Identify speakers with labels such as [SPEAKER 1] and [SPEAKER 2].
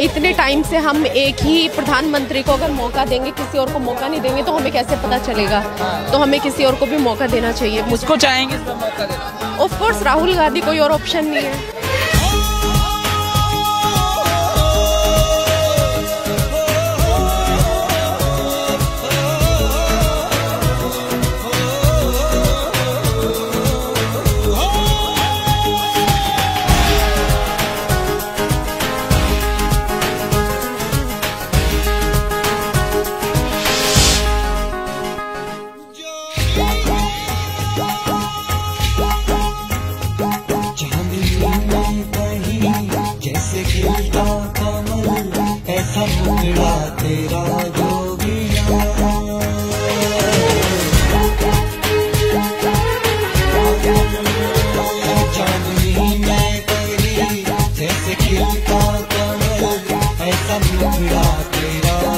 [SPEAKER 1] इतने टाइम से हम एक ही प्रधानमंत्री को अगर मौका देंगे किसी और को मौका नहीं देंगे तो हमें कैसे पता चलेगा? तो हमें किसी और को भी मौका देना चाहिए।
[SPEAKER 2] मुझको चाहेंगे? इस बार मौका देना
[SPEAKER 1] ऑफ़ कोर्स राहुल गांधी कोई और ऑप्शन नहीं है।
[SPEAKER 3] जैसे खिलता कमल ऐसा मुखड़ा तेरा जोगिया जैसे खिलता ऐसा मुखड़ा तेरा